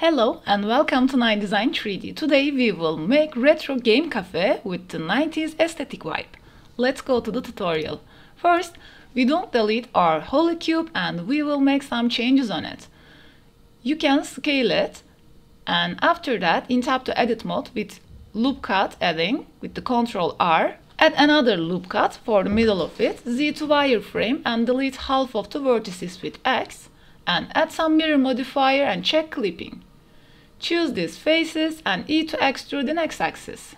Hello and welcome to None Design 3D. Today we will make retro game cafe with the 90s aesthetic vibe. Let's go to the tutorial. First, we don't delete our holy cube and we will make some changes on it. You can scale it and after that in tap to edit mode with loop cut adding with the control R add another loop cut for the middle of it, Z to wireframe and delete half of the vertices with X and add some mirror modifier and check clipping. Choose these faces and E to extrude in x-axis.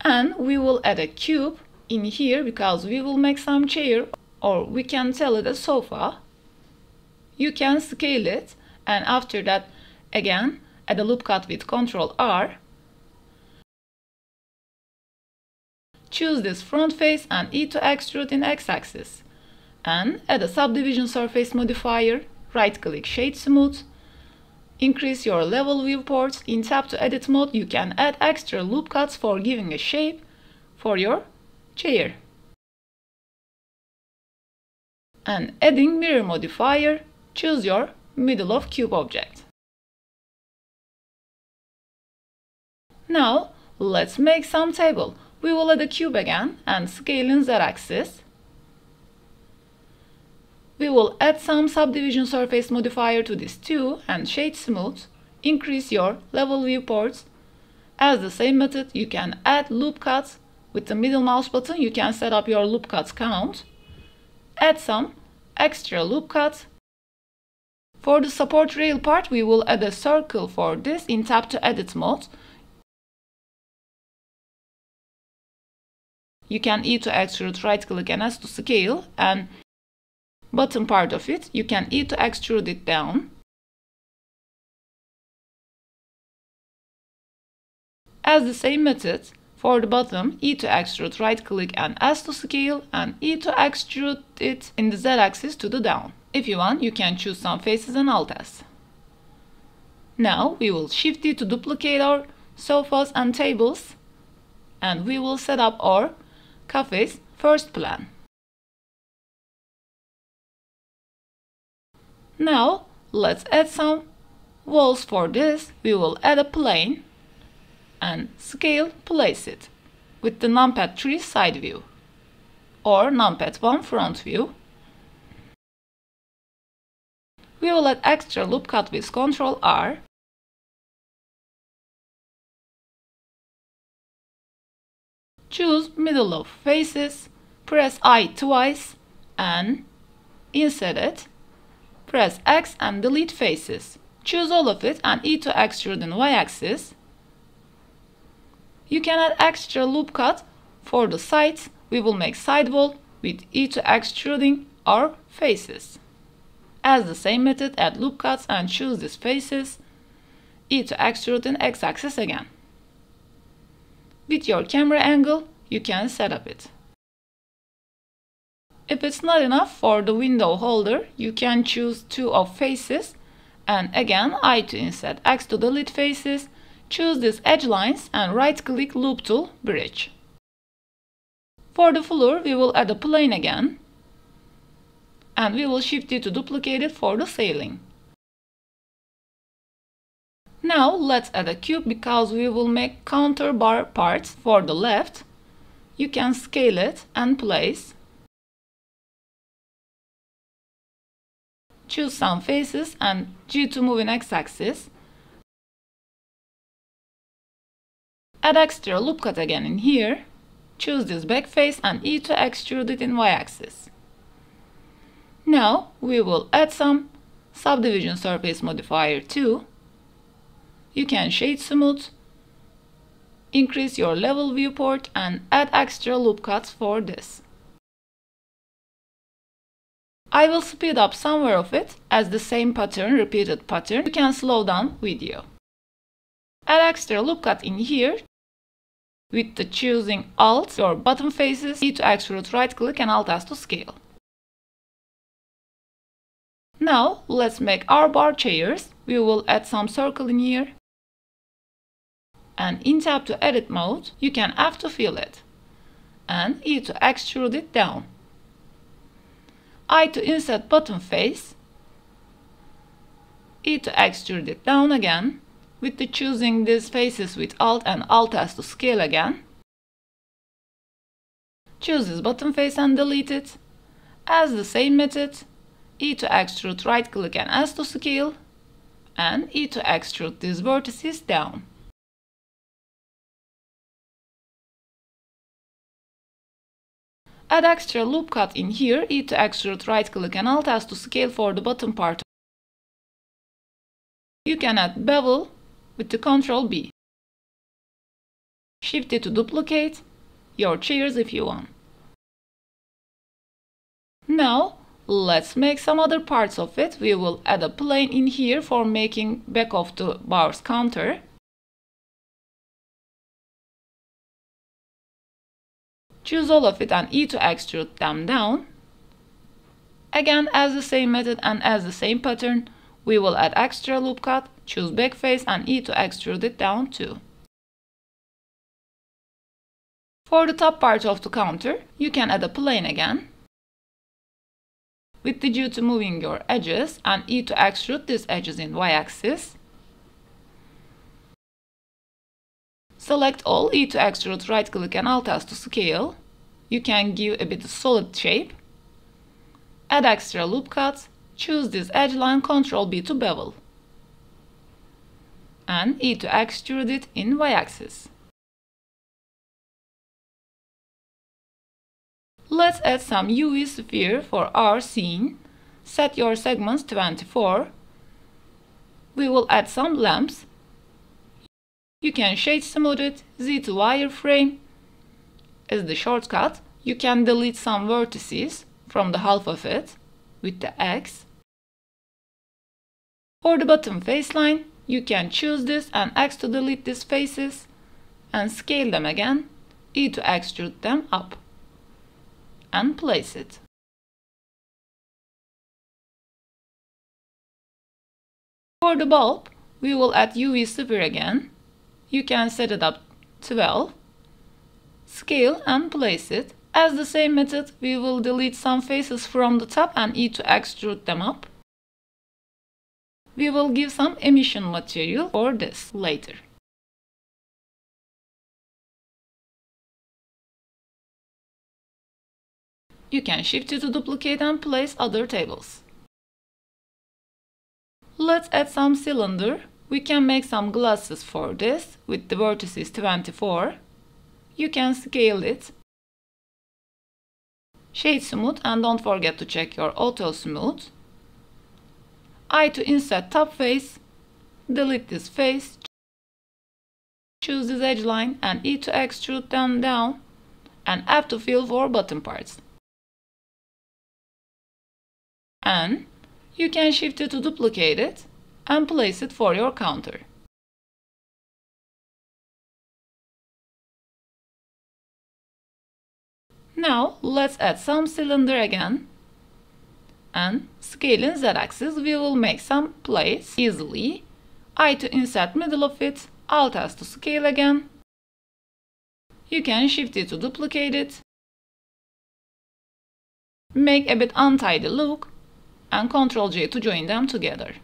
And we will add a cube in here because we will make some chair or we can tell it a sofa. You can scale it and after that again add a loop cut with Ctrl R. Choose this front face and E to extrude in x-axis. And add a subdivision surface modifier, right click shade smooth Increase your level viewports. In tap to edit mode, you can add extra loop cuts for giving a shape for your chair. And adding mirror modifier, choose your middle of cube object. Now, let's make some table. We will add a cube again and scale in z-axis. We will add some subdivision surface modifier to this too and shade smooth. Increase your level viewports. As the same method, you can add loop cuts. With the middle mouse button, you can set up your loop cuts count. Add some extra loop cuts. For the support rail part, we will add a circle for this in tap to edit mode. You can E to extrude, right click and S to scale and bottom part of it, you can E to extrude it down As the same method, for the bottom, E to extrude, right click and S to scale and E to extrude it in the Z axis to the down. If you want, you can choose some faces and Alt S. Now we will shift E to duplicate our sofas and tables and we will set up our cafe's first plan. Now let's add some walls for this. We will add a plane and scale place it with the numpad 3 side view or numpad 1 front view. We will add extra loop cut with Ctrl R. Choose middle of faces, press I twice and insert it Press X and delete faces. Choose all of it and E to extrude in y-axis. You can add extra loop cut for the sides. We will make side wall with E to extruding our faces. As the same method, add loop cuts and choose these faces. E to extrude in x-axis again. With your camera angle, you can set up it. If it's not enough for the window holder, you can choose two of faces and again I to insert X to delete faces, choose these edge lines and right click loop tool bridge. For the floor we will add a plane again and we will shift it to duplicate it for the ceiling. Now let's add a cube because we will make counter bar parts for the left. You can scale it and place Choose some faces and G to move in x-axis. Add extra loop cut again in here. Choose this back face and E to extrude it in y-axis. Now we will add some subdivision surface modifier too. You can shade smooth, increase your level viewport and add extra loop cuts for this. I will speed up somewhere of it as the same pattern, repeated pattern. You can slow down video. Add extra loop cut in here with the choosing Alt your bottom faces, E to extrude right click and Alt S to scale. Now let's make our bar chairs. We will add some circle in here. And in tap to edit mode, you can F to fill it and E to extrude it down. I to insert bottom face. E to extrude it down again, with the choosing these faces with Alt and Alt S to scale again. Choose this bottom face and delete it. As the same method, E to extrude right click and S to scale, and E to extrude these vertices down. Add extra loop cut in here, to extrude right click and Alt to scale for the bottom part. You can add bevel with the Ctrl B. Shift it to duplicate your chairs if you want. Now let's make some other parts of it. We will add a plane in here for making back of the bars counter. Choose all of it and E to extrude them down. Again, as the same method and as the same pattern, we will add extra loop cut, choose back face and E to extrude it down too. For the top part of the counter, you can add a plane again. With the due to moving your edges and E to extrude these edges in y-axis. Select all E to extrude right click and alt S to scale. You can give a bit of solid shape. Add extra loop cuts. Choose this edge line Ctrl B to bevel. And E to extrude it in y-axis. Let's add some UV sphere for our scene. Set your segments 24. We will add some lamps you can shade smooth it, Z to wireframe. As the shortcut, you can delete some vertices from the half of it with the X. For the bottom face line, you can choose this and X to delete these faces and scale them again, E to extrude them up and place it. For the bulb, we will add UV sphere again you can set it up 12, scale and place it. As the same method, we will delete some faces from the top and E to extrude them up. We will give some emission material for this later. You can shift to duplicate and place other tables. Let's add some cylinder we can make some glasses for this with the vertices 24. You can scale it. Shade smooth and don't forget to check your auto smooth. I to insert top face. Delete this face. Choose this edge line and E to extrude them down and F to fill for bottom parts. And you can shift it to duplicate it and place it for your counter. Now let's add some cylinder again and scaling z-axis we will make some plates easily. I to insert middle of it, Alt S to scale again. You can shift it to duplicate it. Make a bit untidy look and Ctrl J to join them together.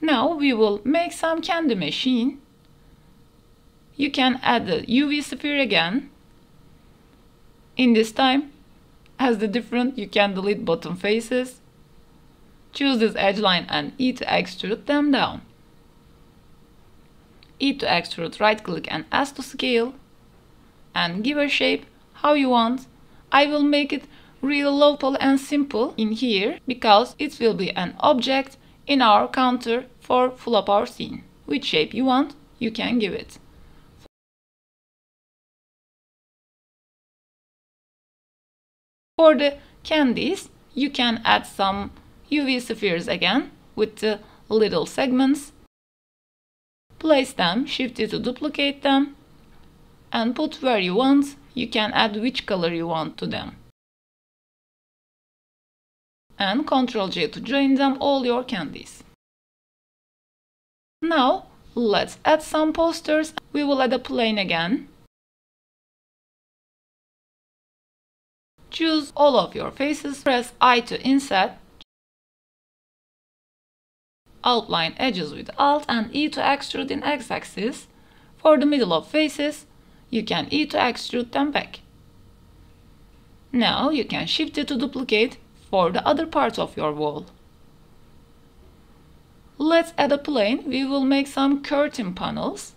Now we will make some candy machine. You can add the UV sphere again. In this time, as the different, you can delete bottom faces. Choose this edge line and E to extrude them down. E to extrude, right click and S to scale. And give a shape how you want. I will make it real local and simple in here because it will be an object in our counter for full up our scene. Which shape you want, you can give it. For the candies, you can add some UV spheres again with the little segments. Place them, shift it to duplicate them and put where you want. You can add which color you want to them and Ctrl J to join them all your candies. Now let's add some posters. We will add a plane again. Choose all of your faces, press I to insert outline edges with Alt and E to extrude in x-axis. For the middle of faces, you can E to extrude them back. Now you can shift it to duplicate for the other parts of your wall. Let's add a plane. We will make some curtain panels.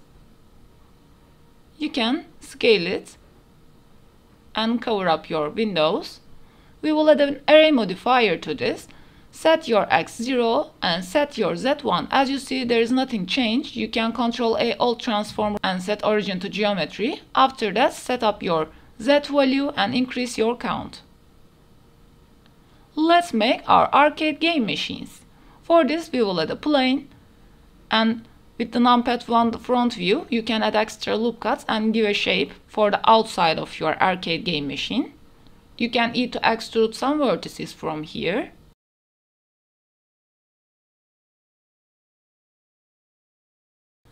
You can scale it and cover up your windows. We will add an array modifier to this. Set your x0 and set your z1. As you see, there is nothing changed. You can control A alt transform and set origin to geometry. After that, set up your z value and increase your count. Let's make our arcade game machines. For this, we will add a plane and with the numpad 1 the front view, you can add extra loop cuts and give a shape for the outside of your arcade game machine. You can either extrude some vertices from here.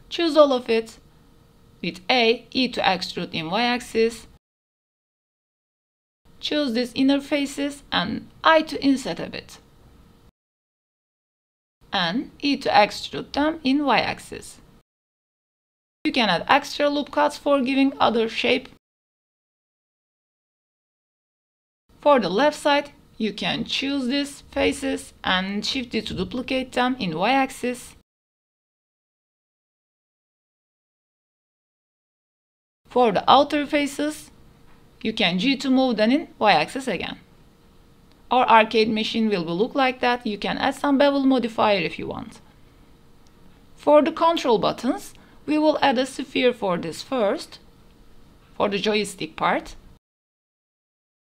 Choose all of it. With A, E to extrude in y-axis. Choose these inner faces and I to inset a bit. And E to extrude them in y-axis. You can add extra loop cuts for giving other shape For the left side, you can choose these faces and shift it to duplicate them in y-axis. For the outer faces, you can G to move them in y-axis again. Our arcade machine will look like that. You can add some bevel modifier if you want. For the control buttons, we will add a sphere for this first, for the joystick part.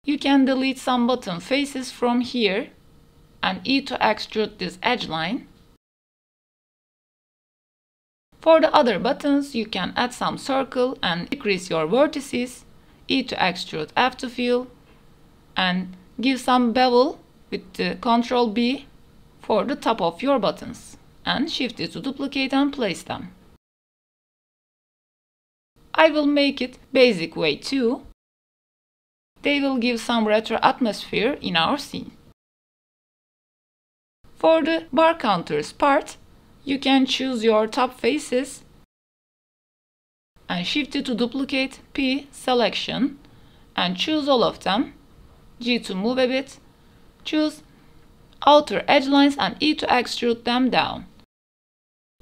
You can delete some button faces from here and E to extrude this edge line. For the other buttons, you can add some circle and decrease your vertices, E to extrude F to fill, and give some bevel with the Ctrl B for the top of your buttons, and Shift it to duplicate and place them. I will make it basic way too, they will give some retro atmosphere in our scene. For the bar counters part, you can choose your top faces and shift it to duplicate P selection and choose all of them, G to move a bit, choose outer edge lines and E to extrude them down,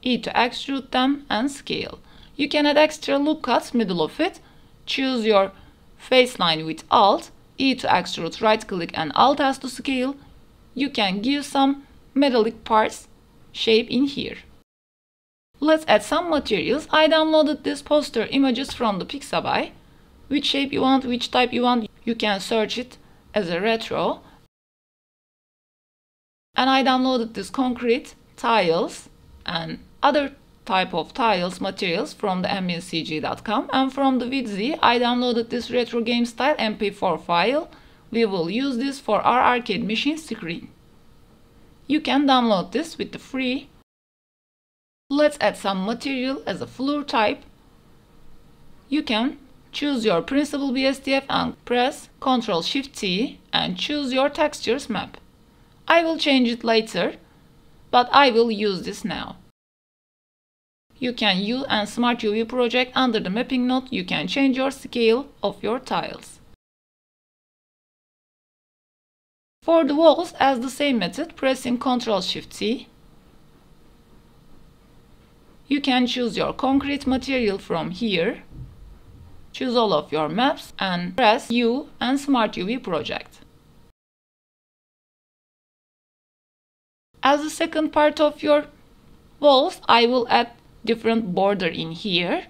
E to extrude them and scale. You can add extra loop cuts middle of it, choose your face line with Alt, E to extrude, right click and Alt as to scale, you can give some metallic parts shape in here. Let's add some materials. I downloaded this poster images from the Pixabay. Which shape you want, which type you want, you can search it as a retro. And I downloaded this concrete tiles and other type of tiles materials from the ambientcg.com and from the vidz I downloaded this retro game style mp4 file. We will use this for our arcade machine screen. You can download this with the free. Let's add some material as a floor type. You can choose your Principled BSDF and press Ctrl Shift T and choose your textures map. I will change it later, but I will use this now you can use and Smart UV project under the mapping node you can change your scale of your tiles. For the walls, as the same method, pressing Ctrl Shift T, you can choose your concrete material from here, choose all of your maps and press U and Smart UV project. As the second part of your walls, I will add different border in here.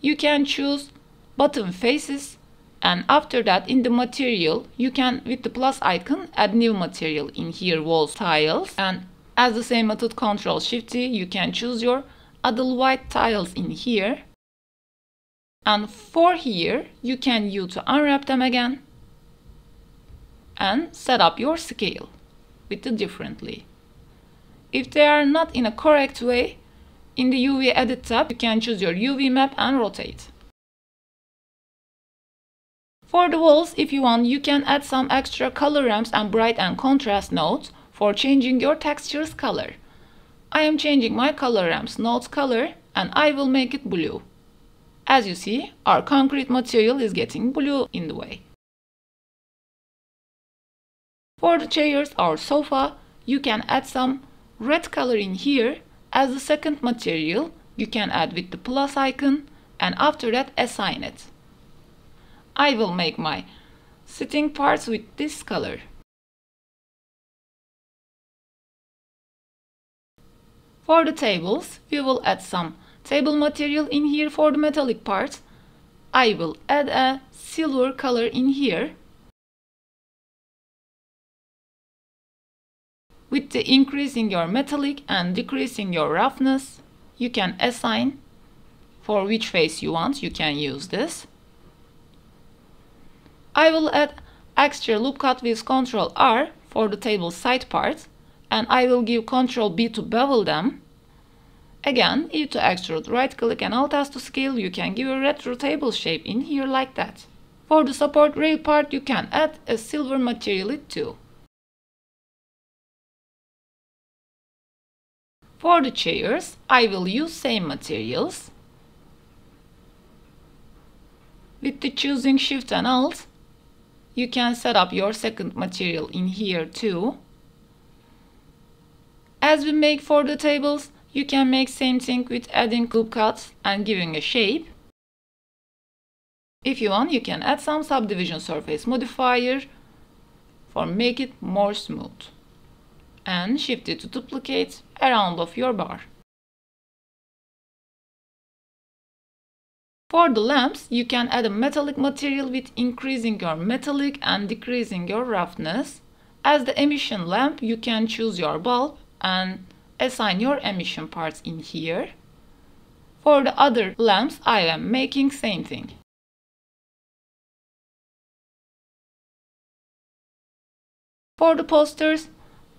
You can choose bottom faces and after that in the material you can with the plus icon add new material in here walls tiles and as the same method control shift T you can choose your adult white tiles in here and for here you can use to unwrap them again and set up your scale with the differently if they are not in a correct way in the UV Edit tab, you can choose your UV map and rotate. For the walls, if you want, you can add some extra color ramps and bright and contrast nodes for changing your texture's color. I am changing my color ramp's node's color and I will make it blue. As you see, our concrete material is getting blue in the way. For the chairs or sofa, you can add some red color in here as the second material you can add with the plus icon and after that assign it. I will make my sitting parts with this color. For the tables, we will add some table material in here for the metallic parts. I will add a silver color in here. With the increasing your metallic and decreasing your roughness, you can assign for which face you want, you can use this. I will add extra loop cut with Ctrl R for the table side parts and I will give Ctrl B to bevel them. Again, E to extrude, right click and Alt S to scale, you can give a retro table shape in here like that. For the support rail part, you can add a silver material too. For the chairs, I will use same materials. With the choosing Shift and Alt, you can set up your second material in here too. As we make for the tables, you can make same thing with adding loop cuts and giving a shape. If you want, you can add some subdivision surface modifier for make it more smooth. And shift it to duplicate around of your bar. For the lamps, you can add a metallic material with increasing your metallic and decreasing your roughness. As the emission lamp, you can choose your bulb and assign your emission parts in here. For the other lamps, I am making same thing. For the posters,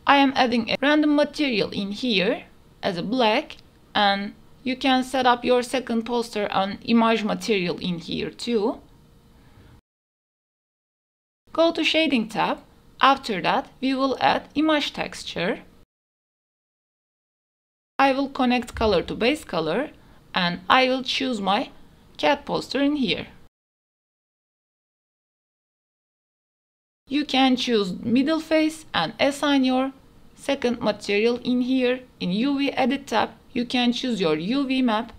I am adding a random material in here as a black and you can set up your second poster and image material in here too. Go to shading tab. After that, we will add image texture. I will connect color to base color and I will choose my cat poster in here. You can choose middle face and assign your second material in here. In UV edit tab, you can choose your UV map,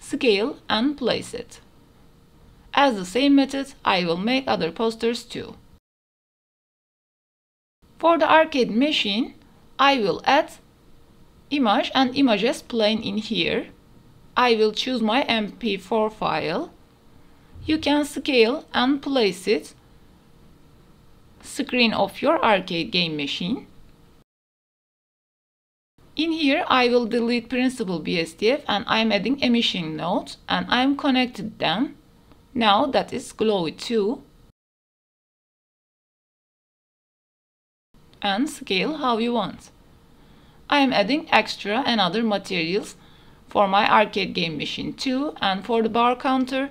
scale and place it. As the same method, I will make other posters too. For the arcade machine, I will add image and images plane in here. I will choose my MP4 file. You can scale and place it screen of your arcade game machine. In here, I will delete Principled BSDF and I'm adding emission nodes and I'm connected them. Now that is glowy 2. And scale how you want. I am adding extra and other materials for my arcade game machine too and for the bar counter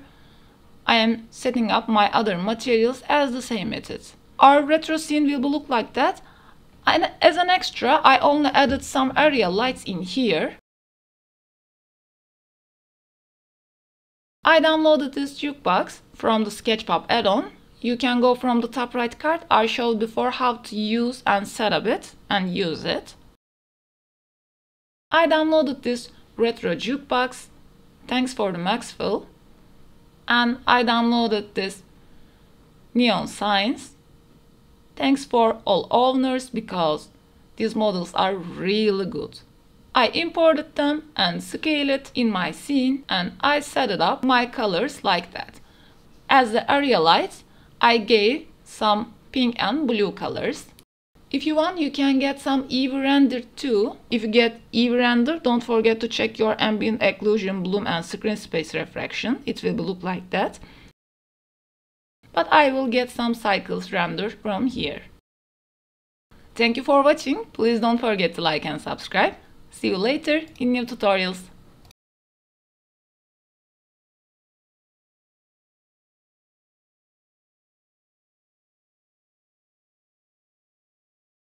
I am setting up my other materials as the same method. Our retro scene will look like that and as an extra I only added some area lights in here. I downloaded this jukebox from the Sketchfab add-on. You can go from the top right card. I showed before how to use and set up it and use it. I downloaded this retro jukebox. Thanks for the Maxfill. And I downloaded this neon signs. Thanks for all owners because these models are really good. I imported them and scaled it in my scene and I set it up my colors like that. As the area lights, I gave some pink and blue colors. If you want, you can get some Eevee render too. If you get Eevee render, don't forget to check your ambient occlusion, bloom and screen space refraction. It will look like that. But I will get some cycles render from here. Thank you for watching. Please don't forget to like and subscribe. See you later in new tutorials.